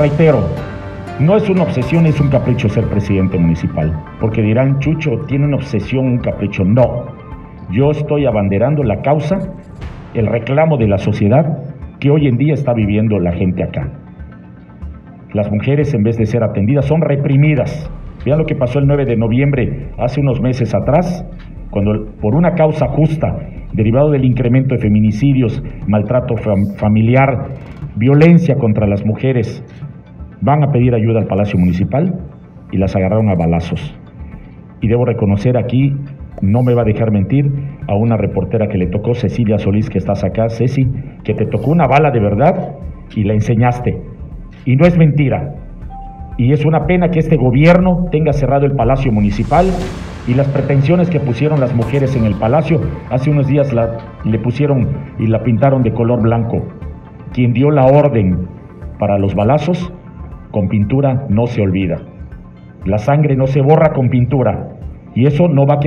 reitero, no es una obsesión, es un capricho ser presidente municipal. Porque dirán, Chucho, tiene una obsesión, un capricho. No, yo estoy abanderando la causa, el reclamo de la sociedad que hoy en día está viviendo la gente acá. Las mujeres, en vez de ser atendidas, son reprimidas. Vean lo que pasó el 9 de noviembre, hace unos meses atrás, cuando por una causa justa, derivado del incremento de feminicidios, maltrato familiar, violencia contra las mujeres, van a pedir ayuda al Palacio Municipal y las agarraron a balazos. Y debo reconocer aquí, no me va a dejar mentir, a una reportera que le tocó, Cecilia Solís, que estás acá, Ceci, que te tocó una bala de verdad y la enseñaste. Y no es mentira. Y es una pena que este gobierno tenga cerrado el Palacio Municipal y las pretensiones que pusieron las mujeres en el palacio, hace unos días la, le pusieron y la pintaron de color blanco. Quien dio la orden para los balazos, con pintura no se olvida. La sangre no se borra con pintura. Y eso no va a